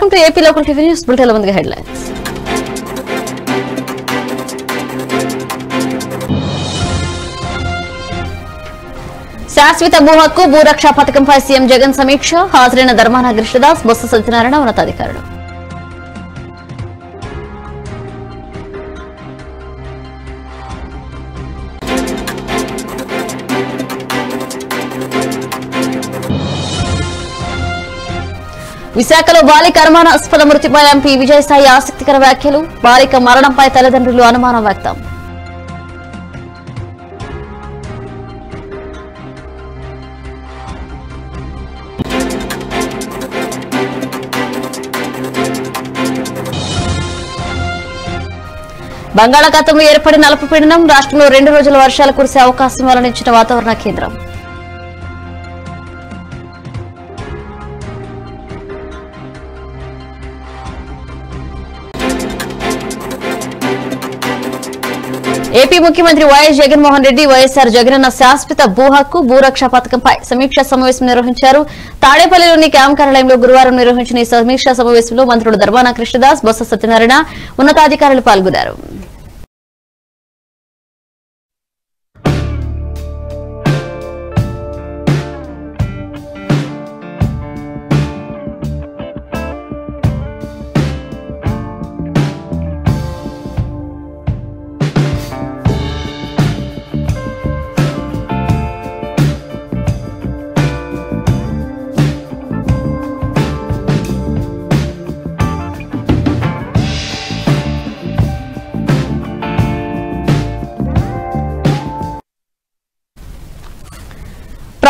Welcome to AP local TV news bulletin ముందుగా headlines. శాశ్వత భూ హక్కు భూరక్ష పథకంపై సీఎం జగన్ సమీక్ష హాజరైన ధర్మాన కృష్ణదాస్ బొత్స సత్యనారాయణ ఉన్నతాధికారులు. విశాఖలో బాలిక అనుమానాస్పద మృతిపై ఎంపీ విజయసాయి ఆసక్తికర వ్యాఖ్యలు. బాలిక మరణంపై తల్లిదండ్రులు అనుమానం వ్యక్తం. బంగాళాఖాతంలో ఏర్పడిన అల్పపీడనం రాష్ట్రంలో రెండు రోజుల వర్షాలు కురిసే అవకాశం వెల్లడించిన వాతావరణ కేంద్రం. ముఖ్యమంత్రి వైఎస్ జగన్మోహన్ రెడ్డి వైఎస్ఆర్ జగనన్న శాశ్వత భూ హక్కు భూరక్ష పథకంపై సమీక్షా సమావేశం నిర్వహించారు. తాడేపల్లిలోని క్యాంప్ కార్యాలయంలో గురువారం నిర్వహించిన ఈ సమీక్షా సమావేశంలో మంత్రులు ధర్మాన కృష్ణదాస్ బొత్స సత్యనారాయణ ఉన్నతాధికారులు పాల్గొన్నారు.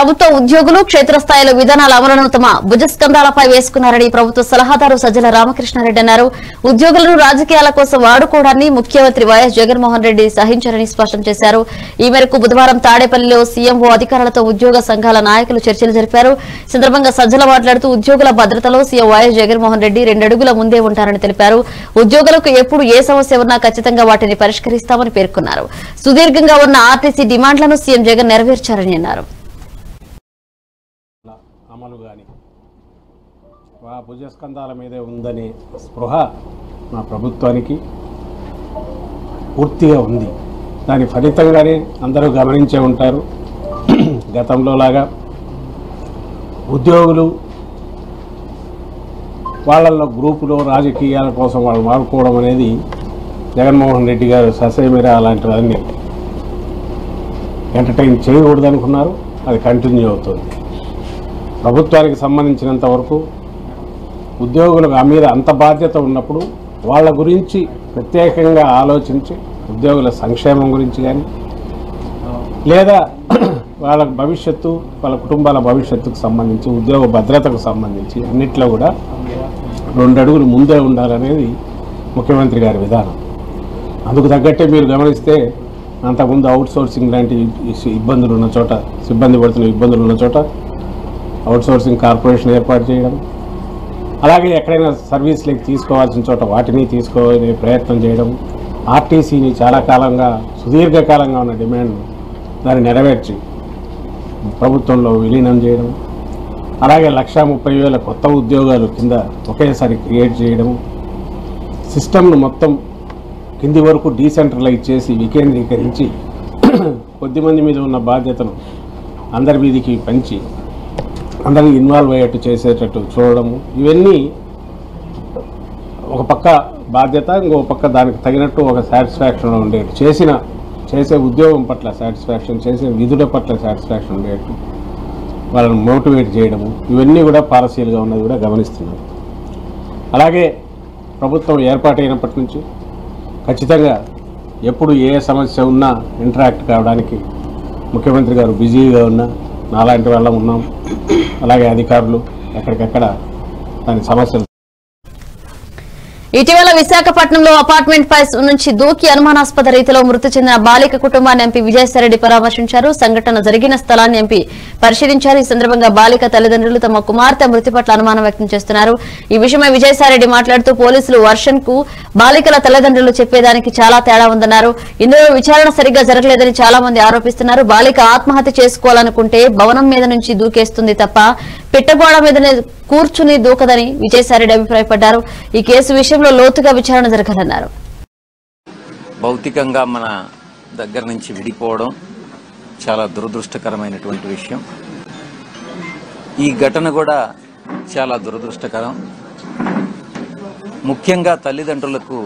ప్రభుత్వ ఉద్యోగులు క్షేత్రస్థాయిలో విధానాల అమలును తమ భుజస్కంధాలపై వేసుకున్నారని ప్రభుత్వ సలహాదారు సజ్జల రామకృష్ణారెడ్డి అన్నారు. ఉద్యోగులను రాజకీయాల కోసం వాడుకోవడాన్ని ముఖ్యమంత్రి వైఎస్ జగన్మోహన్ రెడ్డి సహించారని స్పష్టం చేశారు. ఈ మేరకు బుధవారం తాడేపల్లిలో సీఎంఓ అధికారులతో ఉద్యోగ సంఘాల నాయకులు చర్చలు జరిపారు. సందర్భంగా సజ్జల మాట్లాడుతూ ఉద్యోగుల భద్రతలో సీఎం వైఎస్ జగన్మోహన్ రెడ్డి రెండడుగుల ముందే ఉంటారని తెలిపారు. ఉద్యోగులకు ఎప్పుడు ఏ సమస్య ఉన్నా ఖచ్చితంగా వాటిని పరిష్కరిస్తామని పేర్కొన్నారు. సుదీర్ఘంగా ఉన్న ఆర్టీసీ డిమాండ్లను సీఎం జగన్ నెరవేర్చారని అన్నారు అమలు కానీ ఆ భుజస్కంధాల మీదే ఉందనే స్పృహ మా ప్రభుత్వానికి పూర్తిగా ఉంది. దాని ఫలితంగానే అందరూ గమనించే ఉంటారు. గతంలో లాగా ఉద్యోగులు వాళ్ళల్లో గ్రూపులో రాజకీయాల కోసం వాళ్ళు వాడుకోవడం అనేది జగన్మోహన్ రెడ్డి గారు ససేమిరా అలాంటివన్నీ ఎంటర్టైన్ చేయకూడదనుకున్నారు. అది కంటిన్యూ అవుతుంది. ప్రభుత్వానికి సంబంధించినంత వరకు ఉద్యోగుల ఆ మీద అంత బాధ్యత ఉన్నప్పుడు వాళ్ళ గురించి ప్రత్యేకంగా ఆలోచించి ఉద్యోగుల సంక్షేమం గురించి కానీ లేదా వాళ్ళ భవిష్యత్తు వాళ్ళ కుటుంబాల భవిష్యత్తుకు సంబంధించి ఉద్యోగ భద్రతకు సంబంధించి అన్నిట్లో కూడా రెండు అడుగులు ముందే ఉండాలనేది ముఖ్యమంత్రి గారి విధానం. అందుకు తగ్గట్టే మీరు గమనిస్తే అంతకుముందు అవుట్ సోర్సింగ్ లాంటి ఇబ్బందులు ఉన్న చోట సిబ్బంది పడుతున్న ఇబ్బందులు ఉన్న చోట అవుట్ సోర్సింగ్ కార్పొరేషన్ ఏర్పాటు చేయడం అలాగే ఎక్కడైనా సర్వీస్లకి తీసుకోవాల్సిన చోట వాటిని తీసుకోవాలనే ప్రయత్నం చేయడం ఆర్టీసీని చాలా కాలంగా సుదీర్ఘకాలంగా ఉన్న డిమాండ్ దాన్ని నెరవేర్చి ప్రభుత్వంలో విలీనం చేయడం అలాగే లక్షా ముప్పై వేల కొత్త ఉద్యోగాలు కింద ఒకేసారి క్రియేట్ చేయడం సిస్టమ్ను మొత్తం కింది వరకు డీసెంట్రలైజ్ చేసి వికేంద్రీకరించి కొద్దిమంది మీద ఉన్న బాధ్యతను అందరి మీదికి పంచి అందరినీ ఇన్వాల్వ్ అయ్యేట్టు చేసేటట్టు చూడడము. ఇవన్నీ ఒక పక్క బాధ్యత ఇంకో పక్క దానికి తగినట్టు ఒక సాటిస్ఫాక్షన్ ఉండేట్టు. చేసిన చేసే ఉద్యోగం పట్ల సాటిస్ఫాక్షన్ చేసే విధుల పట్ల సాటిస్ఫాక్షన్ ఉండేట్టు. వాళ్ళని మోటివేట్ చేయడము. ఇవన్నీ కూడా పాలసీలుగా ఉన్నది కూడా గమనిస్తున్నారు అలాగే ప్రభుత్వం ఏర్పాటైనప్పటి నుంచి ఖచ్చితంగా ఎప్పుడు ఏ సమస్య ఉన్నా ఇంటరాక్ట్ కావడానికి ముఖ్యమంత్రి గారు బిజీగా ఉన్నా నాలాంటి వాళ్ళం ఉన్నాం. అలాగే అధికారులు ఎక్కడికక్కడ దాని సమస్యలు ఇటీవల విశాఖపట్నంలో అపార్ట్మెంట్ పై నుంచి దూకి అనుమానాస్పద రీతిలో మృతి చెందిన బాలిక కుటుంబాన్ని ఎంపీ విజయసాయిరెడ్డి పరామర్శించారు. సంఘటన జరిగిన స్థలాన్ని ఎంపీ పరిశీలించారు. ఈ సందర్భంగా బాలిక తల్లిదండ్రులు తమ కుమార్తె మృతి పట్ల అనుమానం వ్యక్తం చేస్తున్నారు. ఈ విషయమై విజయసాయిరెడ్డి మాట్లాడుతూ పోలీసులు వర్షన్కు బాలికల తల్లిదండ్రులు చెప్పేదానికి చాలా తేడా ఉందన్నారు. ఇందులో విచారణ సరిగ్గా జరగలేదని చాలా మంది ఆరోపిస్తున్నారు. బాలిక ఆత్మహత్య చేసుకోవాలనుకుంటే భవనం మీద నుంచి దూకేస్తుంది తప్ప పిట్టగోడ మీదనే కూర్చుని దూకదని విజయసాయిరెడ్డి అభిప్రాయపడ్డారు. ఈ కేసు విషయంలో లోతుగా విచారణ జరగాలన్నారు. భౌతికంగా మన దగ్గర నుంచి విడిపోవడం చాలా దురదృష్టకరమైనటువంటి విషయం. ఈ ఘటన కూడా చాలా దురదృష్టకరం. ముఖ్యంగా తల్లిదండ్రులకు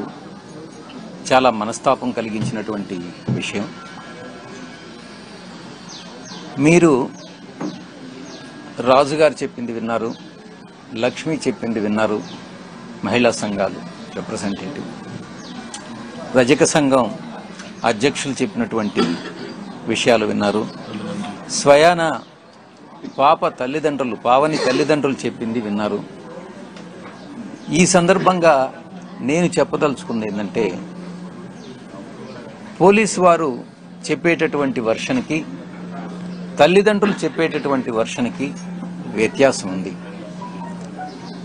చాలా మనస్తాపం కలిగించినటువంటి విషయం. మీరు రాజుగారు చెప్పింది విన్నారు లక్ష్మి చెప్పింది విన్నారు మహిళా సంఘాలు రిప్రజెంటేటివ్ రజక సంఘం అధ్యక్షులు చెప్పినటువంటి విషయాలు విన్నారు. స్వయాన పాప తల్లిదండ్రులు పావని తల్లిదండ్రులు చెప్పింది విన్నారు. ఈ సందర్భంగా నేను చెప్పదలుచుకుంది ఏంటంటే పోలీసు వారు చెప్పేటటువంటి వర్షన్కి తల్లిదండ్రులు చెప్పేటటువంటి వర్షన్కి వ్యత్యాసం ఉంది.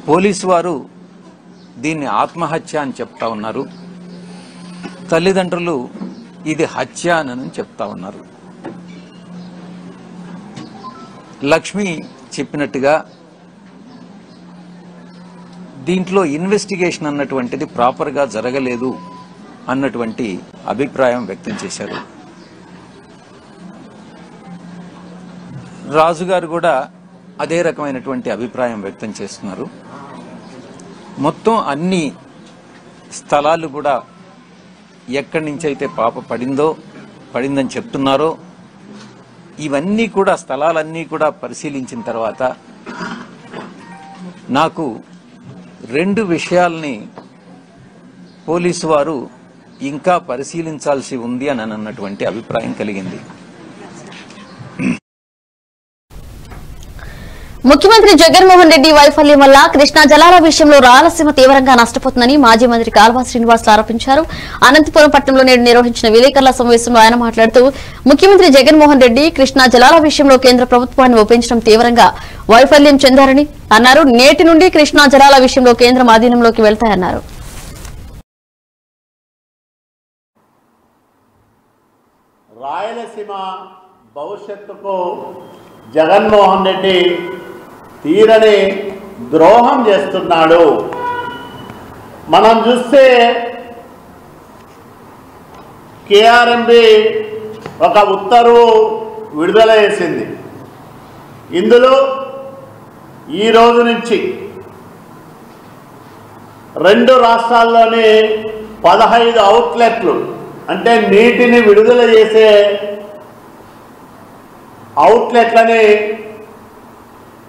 పోలీసు వారు దీన్ని ఆత్మహత్య అని చెప్తా ఉన్నారు. తల్లిదండ్రులు ఇది హత్య అని చెప్తా ఉన్నారు. లక్ష్మి చెప్పినట్టుగా దీంట్లో ఇన్వెస్టిగేషన్ అన్నటువంటిది ప్రాపర్గా జరగలేదు అన్నటువంటి అభిప్రాయం వ్యక్తం చేశారు. రాజుగారు కూడా అదే రకమైనటువంటి అభిప్రాయం వ్యక్తం చేస్తున్నారు. మొత్తం అన్ని స్థలాలు కూడా ఎక్కడి నుంచి అయితే పాప పడిందో పడిందని చెప్తున్నారో ఇవన్నీ కూడా స్థలాలన్నీ కూడా పరిశీలించిన తర్వాత నాకు రెండు విషయాల్ని పోలీసు వారు ఇంకా పరిశీలించాల్సి ఉంది అని అన్నటువంటి అభిప్రాయం కలిగింది. ముఖ్యమంత్రి జగన్మోహన్ రెడ్డి వైఫల్యం వల్ల కృష్ణా జలాల విషయంలో రాయలసీమ తీవ్రంగా నష్టపోతుందని మాజీ మంత్రి కాల్వా శ్రీనివాస్ ఆరోపించారు. అనంతపురం పట్టణంలో నేడు నిర్వహించిన విలేకరుల సమావేశంలో ఆయన మాట్లాడుతూ ముఖ్యమంత్రి జగన్మోహన్ రెడ్డి కృష్ణా జలాల విషయంలో కేంద్ర ప్రభుత్వాన్ని ఒప్పించడం తీవ్రంగా వైఫల్యం చెందారని అన్నారు. నేటి నుండి కృష్ణా జలాల విషయంలో కేంద్రం ఆధీనంలోకి వెళ్తాయన్నారు. రాయలసీమ భవిష్యత్తుకు జగన్మోహన్ రెడ్డి తీరని ద్రోహం చేస్తున్నాడు. మనం చూస్తే కేఆర్ఎంబి ఒక ఉత్తర్వు విడుదల చేసింది. ఇందులో ఈ రోజు నుంచి రెండు రాష్ట్రాల్లోని పదహైదు అవుట్లెట్లు అంటే నీటిని విడుదల చేసే అవుట్లెట్లని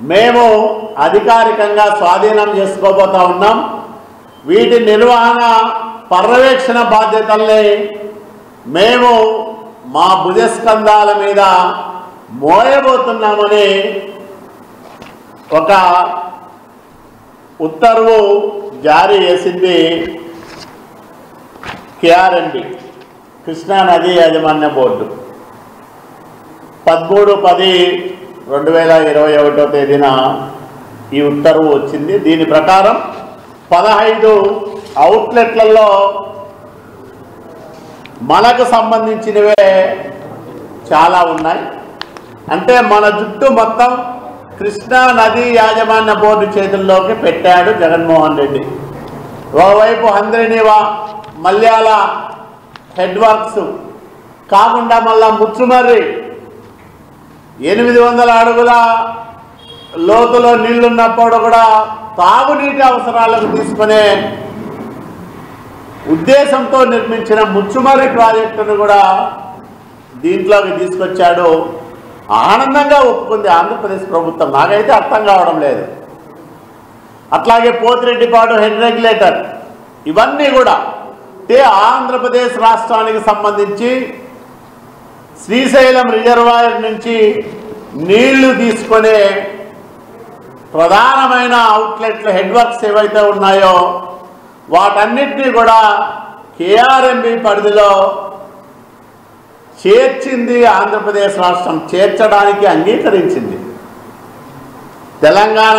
మేము అధికారికంగా స్వాధీనం చేసుకోబోతా ఉన్నాం. వీటి నిర్వహణ పర్యవేక్షణ బాధ్యతల్ని మేము మా భుజస్కంధాల మీద మోయబోతున్నామని ఒక ఉత్తర్వు జారీ చేసింది కేఆర్ఎండి కృష్ణా నది యాజమాన్య బోర్డు. పదమూడు పది రెండు వేల ఇరవై ఒకటో తేదీన ఈ ఉత్తర్వు వచ్చింది. దీని ప్రకారం పదహైదు అవుట్లెట్లలో మనకు సంబంధించినవే చాలా ఉన్నాయి. అంటే మన జుట్టు మొత్తం కృష్ణా నది యాజమాన్య బోర్డు చేతుల్లోకి పెట్టాడు జగన్మోహన్ రెడ్డి. ఓవైపు హంద్రినివా మల్యాల హెడ్ వర్క్స్ కాకుండా మళ్ళా ముచ్చుమర్రి ఎనిమిది వందల అడుగుల లోతులో నీళ్ళున్నప్పుడు కూడా తాగునీటి అవసరాలకు తీసుకునే ఉద్దేశంతో నిర్మించిన ముచ్చుమరి ప్రాజెక్టును కూడా దీంట్లోకి తీసుకొచ్చాడు. ఆనందంగా ఒప్పుకుంది ఆంధ్రప్రదేశ్ ప్రభుత్వం. నాకైతే అర్థం కావడం లేదు. అట్లాగే పోతిరెడ్డిపాడు హెడ్ రెగ్యులేటర్. ఇవన్నీ కూడా అంటే ఆంధ్రప్రదేశ్ రాష్ట్రానికి సంబంధించి శ్రీశైలం రిజర్వాయర్ నుంచి నీళ్ళు తీసుకునే ప్రధానమైన అవుట్లెట్లు హెడ్ వర్క్స్ ఏవైతే ఉన్నాయో వాటన్నిటినీ కూడా కేఆర్ఎంబి పరిధిలో చేర్చింది ఆంధ్రప్రదేశ్ రాష్ట్రం. చేర్చడానికి అంగీకరించింది. తెలంగాణ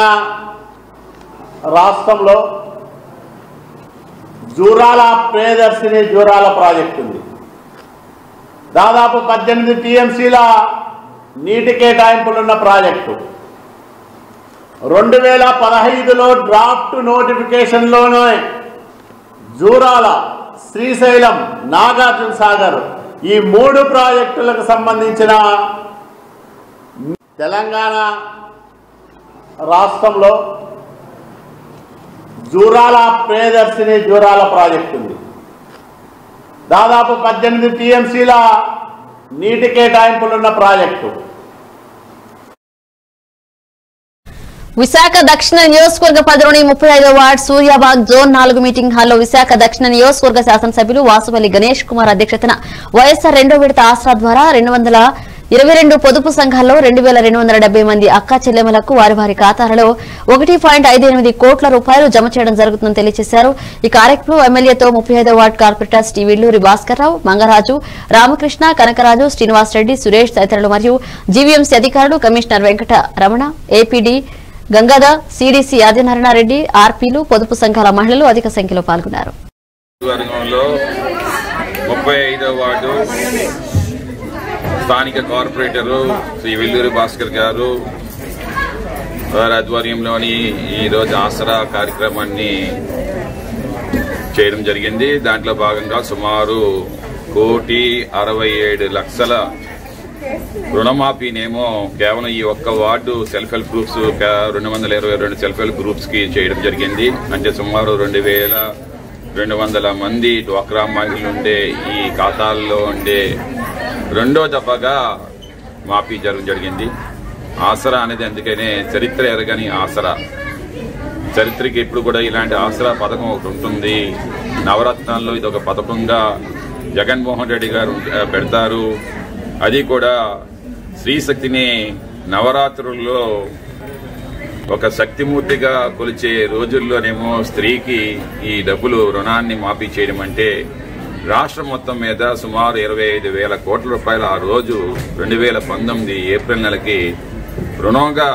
రాష్ట్రంలో జూరాల ప్రేదర్శిని జూరాల ప్రాజెక్ట్ ఉంది. దాదాపు పద్దెనిమిది టీఎంసీల నీటి కేటాయింపులున్న ప్రాజెక్టు. రెండు వేల పదహైదులో డ్రాఫ్ట్ నోటిఫికేషన్లోనే జూరాల శ్రీశైలం నాగార్జున సాగర్ ఈ మూడు ప్రాజెక్టులకు సంబంధించిన తెలంగాణ రాష్ట్రంలో జూరాల ప్రేదర్శిని జూరాల ప్రాజెక్టు ఉంది. దాదాపు పద్దెనిమిది టీఎంసీల నీటి కేటాయింపులున్న ప్రాజెక్టు. విశాఖ దక్షిణ నియోజకవర్గ పదిలోని ముప్పై ఐదో వార్డ్ సూర్యాబాగ్ జోన్ నాలుగు మీటింగ్ హాల్లో విశాఖ దక్షిణ నియోజకవర్గ శాసనసభ్యులు వాసుపల్లి గణేష్ కుమార్ అధ్యక్షతన వైఎస్ఆర్ రెండో విడత ఆసరా ద్వారా రెండు వందల ఇరవై రెండు పొదుపు సంఘాల్లో రెండు వేల రెండు వందల డెబ్బై మంది అక్కా చెల్లెమలకు వారి వారి ఖాతాలలో ఒకటి పాయింట్ ఐదు ఎనిమిది కోట్ల రూపాయలు జమ చేయడం జరుగుతుందని తెలియజేశారు. ఈ కార్యక్రమంలో ఎమ్మెల్యేతో ముప్పై ఐదో ward corporator T Villuri Bhaskarrao Mangaraju Ramakrishna Kanakaraju Srinivas Reddy Suresh తదితరులు మరియు జీవీఎంసీ అధికారులు commissioner Venkata Ramana APD Gangadhar CDC Adinarayanareddy ఆర్పీలు పొదుపు సంఘాల మహిళలు అధిక సంఖ్యలో పాల్గొన్నారు. స్థానిక కార్పొరేటరు శ్రీ వెల్లూరి భాస్కర్ గారు వారి ఆధ్వర్యంలోని ఈరోజు ఆసరా కార్యక్రమాన్ని చేయడం జరిగింది. దాంట్లో భాగంగా సుమారు కోటి అరవై ఏడు లక్షల రుణమాఫీనేమో కేవలం ఈ ఒక్క వార్డు సెల్ఫ్ హెల్ప్ గ్రూప్స్ రెండు వందల ఇరవై రెండు సెల్ఫ్ హెల్ప్ గ్రూప్స్కి చేయడం జరిగింది. అంటే సుమారు రెండు వేల రెండు వందల మంది డ్వాక్రా మహిళలు ఉండే ఈ ఖాతాల్లో ఉండే రెండో దఫాగా మాఫీ జరగడం జరిగింది. ఆసరా అనేది అందుకనే చరిత్ర ఎరగని ఆసరా. చరిత్రకి ఎప్పుడు కూడా ఇలాంటి ఆసరా పథకం ఒకటి ఉంటుంది. నవరత్నాల్లో ఇది ఒక పథకంగా జగన్మోహన్ రెడ్డి గారు పెడతారు. అది కూడా స్త్రీశక్తిని నవరాత్రుల్లో ఒక శక్తిమూర్తిగా కొలిచే రోజుల్లోనేమో స్త్రీకి ఈ డబ్బులు రుణాన్ని మాఫీ చేయడం అంటే రాష్ట్రం మొత్తం మీద సుమారు ఇరవై ఐదు వేల కోట్ల రూపాయలు ఆ రోజు రెండు వేల పంతొమ్మిది ఏప్రిల్ నెలకి రుణంగా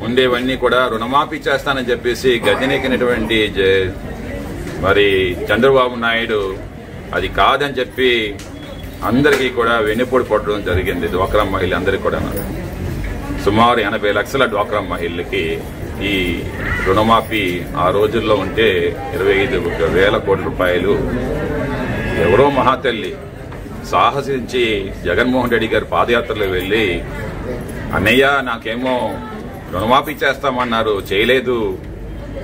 ఉండేవన్నీ కూడా రుణమాఫీ చేస్తానని చెప్పేసి గజనెక్కినటువంటి జ- మరి చంద్రబాబు నాయుడు అది కాదని చెప్పి అందరికీ కూడా వెన్నుపోటు పడడం జరిగింది. డ్వాక్రా మహిళలందరికీ కూడా సుమారు ఎనభై లక్షల డ్వాక్రా మహిళలకి ఈ రుణమాఫీ ఆ రోజుల్లో ఉంటే ఇరవై ఐదు వేల కోట్ల రూపాయలు. ఎవరో మహాతల్లి సాహసించి జగన్మోహన్ రెడ్డి గారి పాదయాత్రలో వెళ్ళి అన్నయ్య నాకేమో రుణమాఫీ చేస్తామన్నారు చేయలేదు.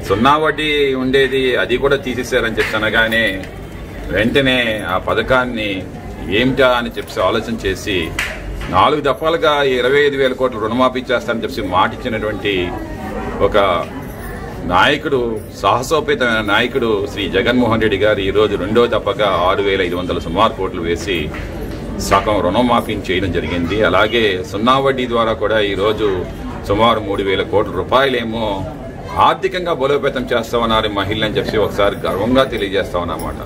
సున్నా వడ్డీ ఉండేది అది కూడా తీసేశారని చెప్పి అనగానే వెంటనే ఆ పథకాన్ని ఏమిటా అని చెప్పి ఆలోచన చేసి నాలుగు దఫాలుగా ఇరవై ఐదు వేల కోట్లు రుణమాఫీ చేస్తానని చెప్పి మాటిచ్చినటువంటి ఒక నాయకుడు సాహసోపేతమైన నాయకుడు శ్రీ జగన్మోహన్ రెడ్డి గారు ఈరోజు రెండో దఫగా ఆరు వేల ఐదు వందల సుమారు కోట్లు వేసి సగం రుణమాఫీని చేయడం జరిగింది. అలాగే సున్నా వడ్డీ ద్వారా కూడా ఈరోజు సుమారు మూడు వేల కోట్ల రూపాయలేమో ఆర్థికంగా బలోపేతం చేస్తామన్నారు మహిళలు అని చెప్పి ఒకసారి గర్వంగా తెలియజేస్తామన్నమాట.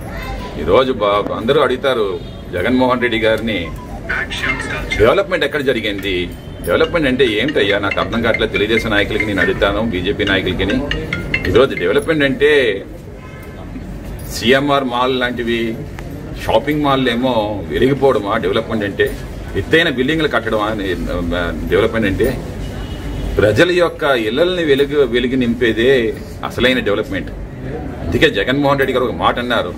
ఈరోజు బా- అందరూ అడుగుతారు జగన్మోహన్ రెడ్డి గారిని డెవలప్మెంట్ ఎక్కడ జరిగింది? డెవలప్మెంట్ అంటే ఏంటయ్యా? నాకు అర్థం కావట్లేదు. తెలుగుదేశం నాయకులకి నేను అడుగుతాను బీజేపీ నాయకులకి ఈరోజు డెవలప్మెంట్ అంటే సిఎంఆర్ మాల్ లాంటివి షాపింగ్ మాల్ ఏమో వెలిగిపోవడమా? డెవలప్మెంట్ అంటే ఎత్తైన బిల్డింగ్లు కట్టడమా? డెవలప్మెంట్ అంటే ప్రజల యొక్క ఇళ్ళని వెలుగు వెలుగు నింపేదే అసలైన డెవలప్మెంట్. అందుకే జగన్మోహన్ రెడ్డి గారు ఒక మాట అన్నారు.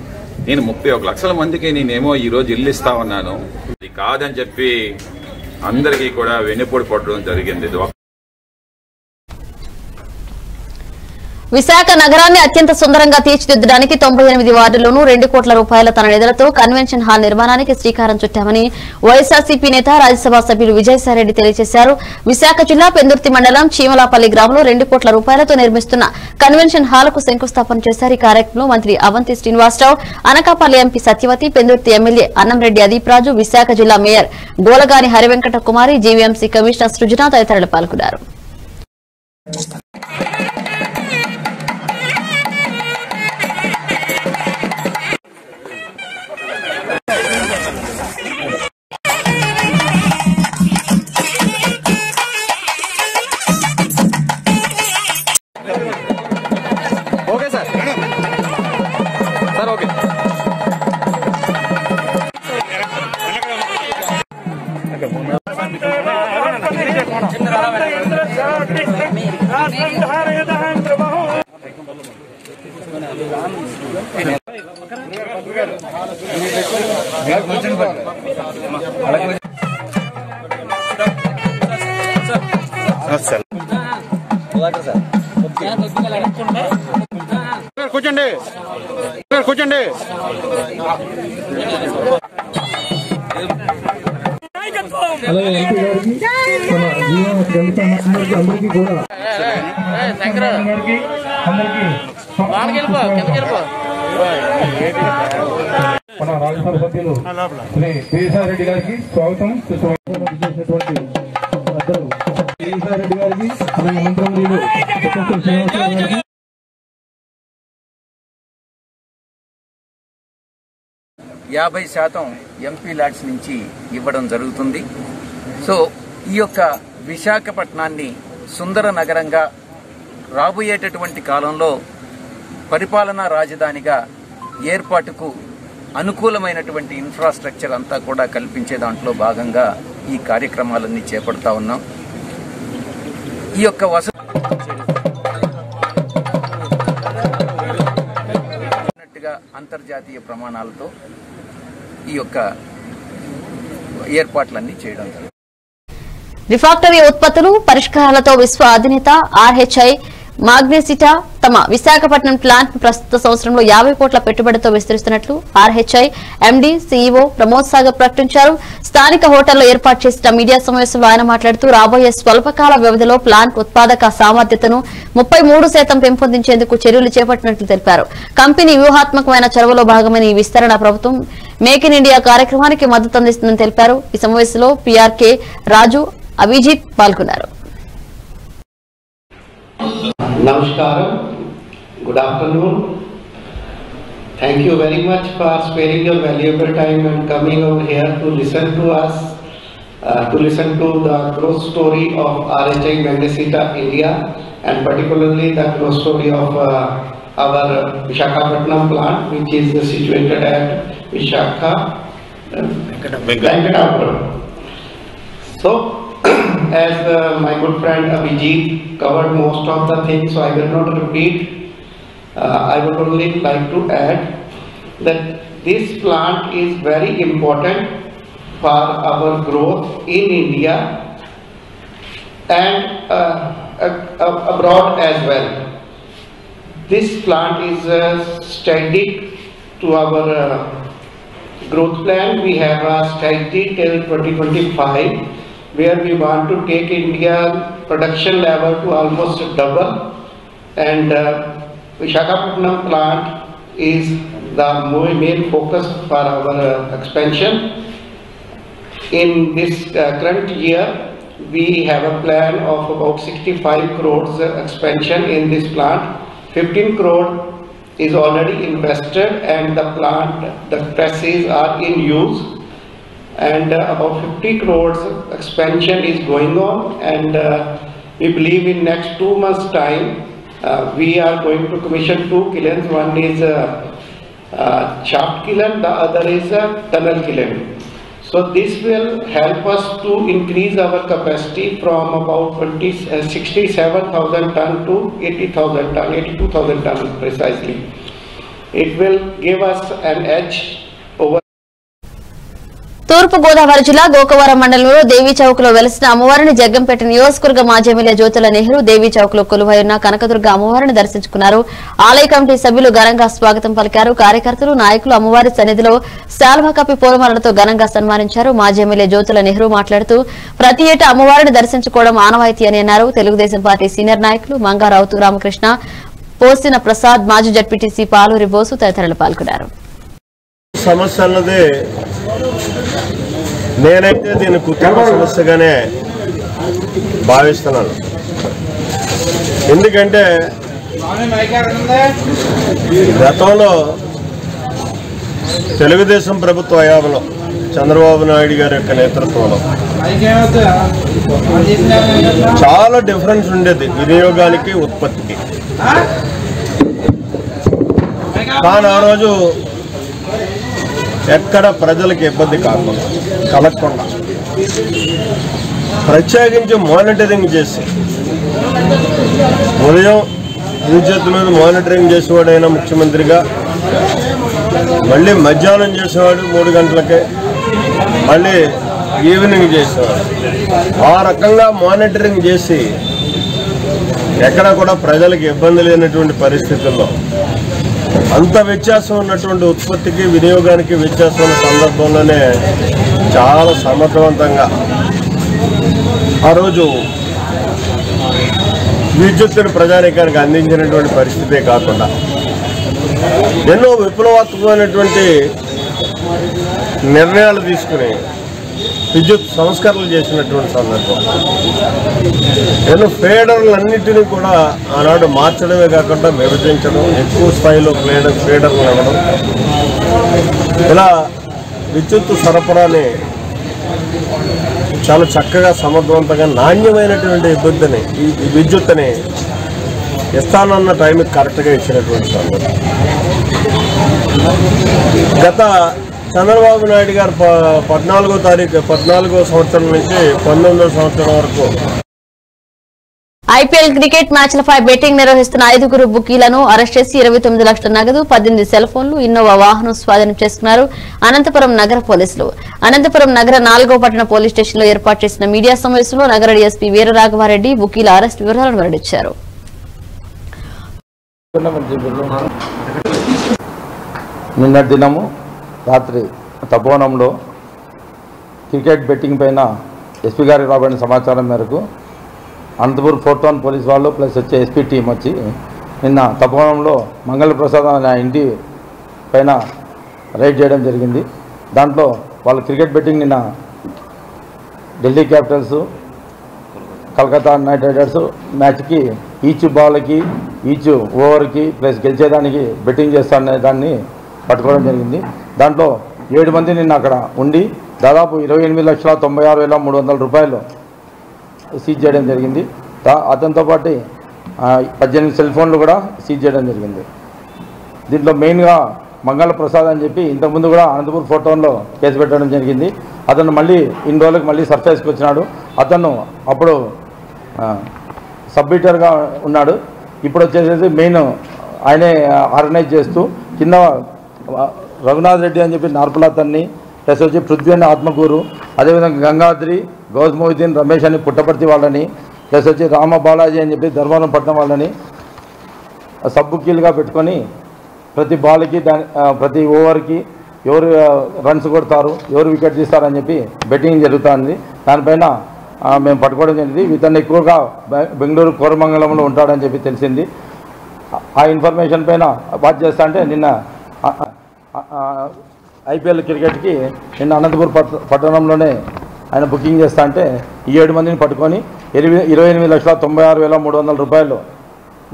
నేను ముప్పై ఒక లక్షల మందికి నేనేమో ఈ రోజు ఇల్లు ఇస్తా ఉన్నాను. ఇది కాదని చెప్పి అందరికీ కూడా వెన్నుపోటు పడడం జరిగింది. విశాఖ నగరాన్ని అత్యంత సుందరంగా తీర్చిదిద్దడానికి తొంభై ఎనిమిది వార్డుల్లోనూ రెండు కోట్ల రూపాయల తన నిధులతో కన్వెన్షన్ హాల్ నిర్మాణానికి శ్రీకారం చుట్టామని వైఎస్ఆర్సీపీ నేత రాజ్యసభ సభ్యులు విజయసాయిరెడ్డి తెలియజేశారు. విశాఖ జిల్లా పెందుర్తి మండలం చీమలాపల్లి గ్రామంలో రెండు కోట్ల రూపాయలతో నిర్మిస్తున్న కన్వెన్షన్ హాల్కు శంకుస్థాపన చేశారు. ఈ కార్యక్రమంలో మంత్రి అవంతి శ్రీనివాసరావు అనకాపల్లి ఎంపీ సత్యవతి పెందుర్తి ఎమ్మెల్యే అన్నంరెడ్డి అదీప్రాజు విశాఖ జిల్లా mayor Golagani Harivenkata Kumari GVMC commissioner Srujana తదితరులు పాల్గొన్నారు. కూర్చోండి. కూర్చోండి అలాగే ఎంపీ గారికి మన జీవన దళిత అందరికీ అందరికీ కూడా గారికి అందరికీ మన రాజ్యసభ సభ్యులు శ్రీ విజయసాయిరెడ్డి గారికి స్వాగతం. చేసినటువంటి విజయసాయిరెడ్డి గారికి అలాగే మంత్రివర్యులు శ్రీనివాసరావు గారికి. యాభై శాతం ఎంపీ ల్యాడ్స్ నుంచి ఇవ్వడం జరుగుతుంది. సో ఈ యొక్క విశాఖపట్నాన్ని సుందర నగరంగా రాబోయేటటువంటి కాలంలో పరిపాలనా రాజధానిగా ఏర్పాటుకు అనుకూలమైనటువంటి ఇన్ఫ్రాస్ట్రక్చర్ అంతా కూడా కల్పించే దాంట్లో భాగంగా ఈ కార్యక్రమాలన్నీ చేపడతా ఉన్నాం. ఈ యొక్క వస అంతర్జాతీయ ప్రమాణాలతో ఈ యొక్క ఏర్పాట్లన్నీ చేయడం రిఫాక్టరీ ఉత్పత్తులు పరిష్కారాలతో విశ్వ అధినేత ఆర్హెచ్ఐ మాగ్నెసిటా తమ విశాఖపట్నం ప్లాంట్ ప్రస్తుత సంవత్సరంలో యాభై కోట్ల పెట్టుబడితో విస్తరిస్తున్నట్లు RHI MD CEO Pramod Sagar ప్రకటించారు. స్థానిక హోటల్లో ఏర్పాటు చేసిన మీడియా సమావేశంలో ఆయన మాట్లాడుతూ రాబోయే స్వల్పకాల వ్యవధిలో ప్లాంట్ ఉత్పాదక సామర్థ్యతను ముప్పై మూడు శాతం పెంపొందించేందుకు చర్యలు చేపట్టినట్లు తెలిపారు. కంపెనీ వ్యూహాత్మకమైన చొరవలో భాగమైన ఈ విస్తరణ ప్రభుత్వం మేక్ ఇన్ ఇండియా కార్యక్రమానికి మద్దతు అందిస్తుందని తెలిపారు. ఈ సమావేశంలో పీఆర్కే రాజు అభిజిత్ పాల్గొన్నారు. Namaskaram. Good afternoon. Thank you very much for sparing your valuable time and coming over here to listen to us, uh, to listen to the growth story of RHI Magnesita India and particularly the growth story of uh, our Vishakhapatnam plant which is situated at Vishakha, Venkatapuram. So, as uh, my good friend Abhijit covered most of the things, so I will not repeat. Uh, I would only like to add that this plant is very important for our growth in India and uh, abroad as well. This plant is uh, strategic to our uh, growth plan. We have a strategy till 2025 where we want to take India production level to almost double and uh, plant is the main focus for our uh, expansion. In this uh, current year, we have a plan of about 65 crores expansion in this plant. 15 crore is already invested and the plant, the presses are in use. And uh, about 50 crores expansion is going on and uh, we believe in next two months' time, uh, we are going to commission two kilns. One is uh, shaft kiln, the other is a tunnel kiln. So this will help us to increase our capacity from about 20, uh, 67,000 ton to 80,000 ton, 82,000 ton precisely. It will give us an edge తూర్పు గోదావరి జిల్లా గోకవరం మండలంలో దేవీ చౌక్లో వెలిసిన అమ్మవారిని జగ్గంపేట నియోజకవర్గ మాజీ MLA Jyothula Nehru Devi చౌక్లో కొలువైన కనకదుర్గ అమ్మవారిని దర్శించుకున్నారు. ఆలయ కమిటీ సభ్యులు ఘనంగా స్వాగతం పలికారు. కార్యకర్తలు నాయకులు అమ్మవారి సన్నిధిలో శాల్వా కప్పి పూలమాలతో ఘనంగా సన్మానించారు. మాజీ ఎమ్మెల్యే జ్యోతుల నెహ్రూ మాట్లాడుతూ ప్రతి ఏటా అమ్మవారిని దర్శించుకోవడం ఆనవాయితీ అని అన్నారు. తెలుగుదేశం పార్టీ సీనియర్ నాయకులు మంగారావుతు రామకృష్ణ పోసిన ప్రసాద్ మాజీ జడ్పీటీసీ పాలూరి బోసు తదితరులు పాల్గొన్నారు. నేనైతే దీన్ని కుటుంబ సమస్యగానే భావిస్తున్నాను. ఎందుకంటే గతంలో తెలుగుదేశం ప్రభుత్వ హయాంలో చంద్రబాబు నాయుడు గారి యొక్క నేతృత్వంలో చాలా డిఫరెన్స్ ఉండేది వినియోగానికి ఉత్పత్తికి. కానీ ఆ రోజు ఎక్కడ ప్రజలకు ఇబ్బంది కాకుండా కలగకుండా ప్రత్యేకించి మానిటరింగ్ చేసి ఉదయం భవిష్యత్తు మీద మానిటరింగ్ చేసేవాడైన ముఖ్యమంత్రిగా మళ్ళీ మధ్యాహ్నం చేసేవాడు మూడు గంటలకే మళ్ళీ ఈవినింగ్ చేసేవాడు. ఆ రకంగా మానిటరింగ్ చేసి ఎక్కడ కూడా ప్రజలకు ఇబ్బంది లేనటువంటి పరిస్థితుల్లో అంత వ్యత్యాసం ఉన్నటువంటి ఉత్పత్తికి వినియోగానికి వ్యత్యాసం ఉన్న సందర్భంలోనే చాలా సమర్థవంతంగా. ఆ రోజు విద్యుత్తును ప్రజానీకానికి అందించినటువంటి పరిస్థితే కాకుండా ఎన్నో విప్లవాత్మకమైనటువంటి నిర్ణయాలు తీసుకుని విద్యుత్ సంస్కరణలు చేసినటువంటి సందర్భం. ఎన్నో ఫేడర్లన్నింటినీ కూడా ఆనాడు మార్చడమే కాకుండా విభజించడం ఎక్కువ స్థాయిలో ఫేడర్ ఫేడర్లు ఇవ్వడం ఇలా విద్యుత్ సరఫరాని చాలా చక్కగా సమర్థవంతంగా నాణ్యమైనటువంటి విద్యుత్ని ఈ విద్యుత్ని ఇస్తానన్న టైంకి కరెక్ట్గా ఇచ్చినటువంటి సందర్భం గత చంద్రబాబు నాయుడు గారు ప- పద్నాలుగో తారీఖు పద్నాలుగో సంవత్సరం నుంచి పంతొమ్మిదో సంవత్సరం వరకు ఐపీఎల్ క్రికెట్ మ్యాచ్లపై బెట్టింగ్ నిర్వహిస్తున్న ఐదుగురు బుకీలను అరెస్ట్ చేసి ఇరవై తొమ్మిది లక్షల నగదు పద్దెనిమిది సెల్ ఫోన్లు ఇన్నోవా వాహనం స్వాధీనం చేసుకున్నారు అనంతపురం నగర పోలీసులు. అనంతపురం నగర నాలుగో పట్టణ పోలీస్ స్టేషన్లో ఏర్పాటు చేసిన మీడియా సమావేశంలో నగర డీఎస్పీ వీరరాఘవారెడ్డి బుకీల అరెస్ట్ వివరాలను వెల్లడించారు. నిన్న దినము రాత్రి తపోవనంలో క్రికెట్ బెట్టింగ్ పైన ఎస్పీ గారికి రాబడిన సమాచారం మేరకు అనంతపూర్ ఫోర్ట్ వన్ పోలీస్ వాళ్ళు ప్లస్ వచ్చే ఎస్పీ టీం వచ్చి నిన్న తపోవనంలో మంగళప్రసాద్ అనే ఇంటి పైన రైడ్ చేయడం జరిగింది. దాంట్లో వాళ్ళు క్రికెట్ బెట్టింగ్ నిన్న Delhi Capitals Calcutta knight riders మ్యాచ్కి ఈచ్ బాల్కి ఈచ్ ఓవర్కి ప్లస్ గెలిచేదానికి బెట్టింగ్ చేస్తానే దాన్ని పట్టుకోవడం జరిగింది. దాంట్లో ఏడు మంది నిన్న అక్కడ ఉండి దాదాపు ఇరవై ఎనిమిది లక్షల తొంభై ఆరు వేల మూడు వందల రూపాయలు సీజ్ చేయడం జరిగింది. అతనితో పాటు పద్దెనిమిది సెల్ ఫోన్లు కూడా సీజ్ చేయడం జరిగింది. దీంట్లో మెయిన్గా మంగళ ప్రసాద్ అని చెప్పి ఇంతకుముందు కూడా అనంతపూర్ ఫోటోలో కేసు పెట్టడం జరిగింది. అతను మళ్ళీ ఇన్ని రోజులకు మళ్ళీ సర్ఫేస్కి వచ్చినాడు. అతను అప్పుడు సబ్మిటర్గా ఉన్నాడు. ఇప్పుడు వచ్చేసేసి మెయిన్ ఆయనే ఆర్గనైజ్ చేస్తూ కింద రఘునాథ్ రెడ్డి అని చెప్పి నార్పుల అతన్ని ప్లస్ వచ్చి పృథ్వీ అని ఆత్మకూరు అదేవిధంగా గంగాద్రి గౌజ్ మొహిద్దీన్ రమేష్ అని పుట్టపర్తి వాళ్ళని ప్లస్ వచ్చి రామ బాలాజీ అని చెప్పి ధర్మవరం పట్నం వాళ్ళని సబ్బుకీలుగా పెట్టుకొని ప్రతి బాల్కి దాని ప్రతి ఓవర్కి ఎవరు రన్స్ కొడతారు ఎవరు వికెట్ తీస్తారని చెప్పి బెట్టింగ్ జరుగుతుంది. దానిపైన మేము పట్టుకోవడం జరిగింది. ఇతను ఎక్కువగా బె- బెంగళూరు కోరమంగళంలో ఉంటాడని చెప్పి తెలిసింది. ఆ- ఇన్ఫర్మేషన్ పైన వాచ్ చేస్తా అంటే నిన్న ఐపీఎల్ క్రికెట్కి నిన్న అనంతపూర్ పట్టణంలోనే ఆయన బుకింగ్ చేస్తా అంటే ఈ ఏడు మందిని పట్టుకొని ఇరవై ఇరవై ఎనిమిది లక్షల తొంభై ఆరు వేల మూడు వందల రూపాయలు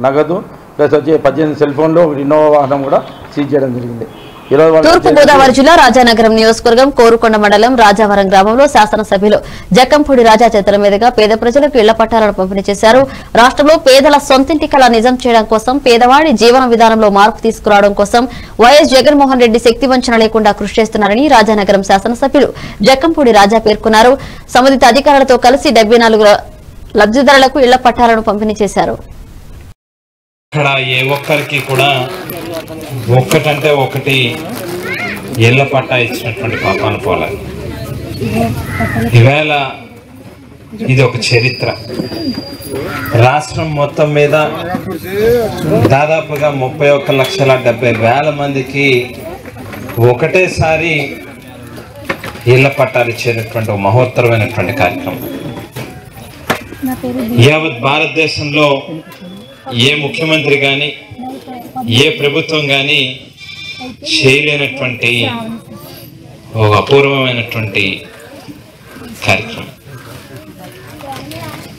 నగదు ప్లస్ వచ్చి పద్దెనిమిది సెల్ ఫోన్లు ఇన్నోవా వాహనం కూడా సీజ్ చేయడం జరిగింది. తూర్పు గోదావరి జిల్లా రాజానగరం నియోజకవర్గం కోరుకొండ మండలం రాజావరం గ్రామంలో శాసనసభ్యులు జక్కంపూడి రాజా చేతుల మీదుగా పేద ప్రజలకు ఇళ్ళ పట్టాలను పంపిణీ చేశారు. రాష్ట్రంలో పేదల సొంతింటి కళ నిజం చేయడం కోసం పేదవాడి జీవన విధానంలో మార్పు తీసుకురావడం కోసం వైఎస్ జగన్మోహన్ రెడ్డి శక్తి వంచన లేకుండా కృషి చేస్తున్నారని రాజానగరం శాసనసభ్యులు జక్కంపూడి రాజా పేర్కొన్నారు. సంబంధిత అధికారులతో కలిసి డెబ్బై నాలుగు లబ్ధిదారులకు ఇళ్ళ పట్టాలను పంపిణీ చేశారు. ఇక్కడ ఏ ఒక్కరికి కూడా ఒక్కటంటే ఒకటి ఇళ్ళ పట్టా ఇచ్చినటువంటి పాపాను పోలేదు ఈవేళ ఇది ఒక చరిత్ర. రాష్ట్రం మొత్తం మీద దాదాపుగా ముప్పై ఒక్క లక్షల డెబ్బై వేల మందికి ఒకటేసారి ఇళ్ళ పట్టాలు ఇచ్చేటటువంటి మహోత్తరమైనటువంటి కార్యక్రమం. యావత్ భారతదేశంలో ఏ ముఖ్యమంత్రి కానీ ఏ ప్రభుత్వం కానీ చేయలేనటువంటి ఒక అపూర్వమైనటువంటి కార్యక్రమం.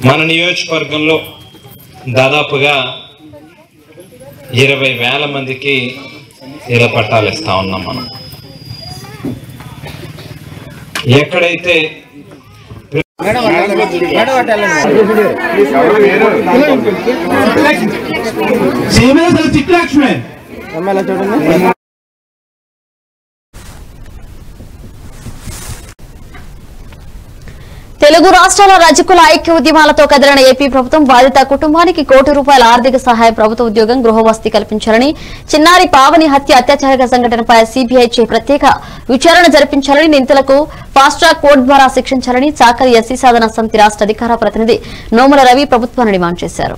మన నియోజకవర్గంలో దాదాపుగా ఇరవై వేల మందికి ఇళ్ళ పట్టాలు ఇస్తా ఉన్నాం మనం. ఎక్కడైతే సోమేశ్వర చిత్రాక్ష్మే చూడండి తెలుగు రాష్ట్రాల రజకుల ఐక్య ఉద్యమాలతో కదిలిన ఏపీ ప్రభుత్వం బాధిత కుటుంబానికి కోటి రూపాయల ఆర్థిక సహాయం ప్రభుత్వ ఉద్యోగం గృహవసతి కల్పించాలని చిన్నారి పావని హత్య అత్యాచారిక సంఘటనపై సీబీఐ చే ప్రత్యేక విచారణ జరిపించాలని నిందితులకు ఫాస్ట్ ట్రాక్ కోర్టు ద్వారా శిక్షించాలని చాకలి ఎస్సీ సాధన సమితి రాష్ట్ర అధికార ప్రతినిధి నోముల రవి ప్రభుత్వాన్ని డిమాండ్ చేశారు.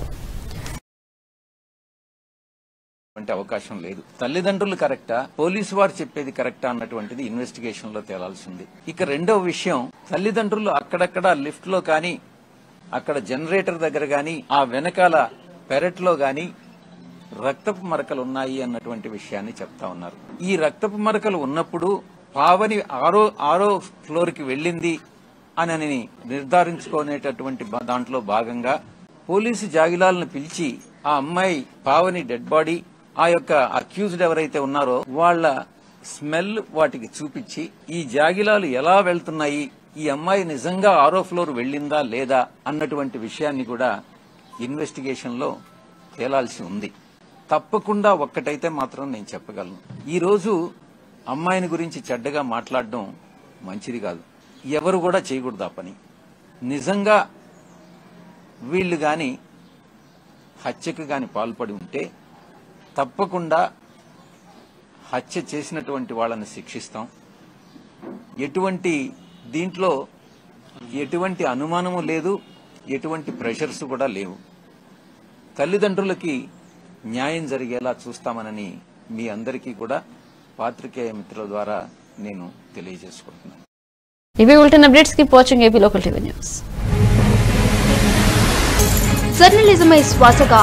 అటువంటి అవకాశం లేదు. తల్లిదండ్రులు కరెక్టా? పోలీసు వారు చెప్పేది కరెక్టా అన్నటువంటిది ఇన్వెస్టిగేషన్లో తేలాల్సింది. ఇక రెండవ విషయం తల్లిదండ్రులు అక్కడక్కడ లిఫ్ట్లో కానీ అక్కడ జనరేటర్ దగ్గర గాని ఆ వెనకాల పెరట్లో గాని రక్తపు మరకలు ఉన్నాయి అన్నటువంటి విషయాన్ని చెప్తా ఉన్నారు. ఈ రక్తపు మరకలు ఉన్నప్పుడు పావని ఆరో ఆరో ఫ్లోర్కి వెళ్ళింది అని నిర్ధారించుకునేటటువంటి దాంట్లో భాగంగా పోలీసు జాగిలాలను పిలిచి ఆ అమ్మాయి పావని డెడ్ బాడీ ఆ యొక్క అక్యూజ్డ్ ఎవరైతే ఉన్నారో వాళ్ళ స్మెల్ వాటికి చూపించి ఈ జాగిలాలు ఎలా వెళ్తున్నాయి? ఈ అమ్మాయి నిజంగా ఆరో ఫ్లోర్ వెళ్ళిందా లేదా? అన్నటువంటి విషయాన్ని కూడా ఇన్వెస్టిగేషన్లో తేలాల్సి ఉంది. తప్పకుండా ఒక్కటైతే మాత్రం నేను చెప్పగలను. ఈ రోజు అమ్మాయిని గురించి చెడ్డగా మాట్లాడడం మంచిది కాదు. ఎవరు కూడా చేయకూడదు ఆ పని. నిజంగా వీళ్ళు గాని హత్యకు గాని పాల్పడి ఉంటే తప్పకుండా హత్య చేసినటువంటి వాళ్ళని శిక్షిస్తాం. ఎటువంటి దీంట్లో ఎటువంటి అనుమానము లేదు ఎటువంటి ప్రెషర్స్ కూడా లేవు. తల్లిదండ్రులకి న్యాయం జరిగేలా చూస్తామనని మీ అందరికీ కూడా పాత్రికేయ మిత్రుల ద్వారా నేను తెలియజేసుకుంటున్నాను. ఇవి ఉల్టన్ అప్డేట్స్. కి watching AP local TV news. జర్నలిజమై శ్వాసగా